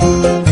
Música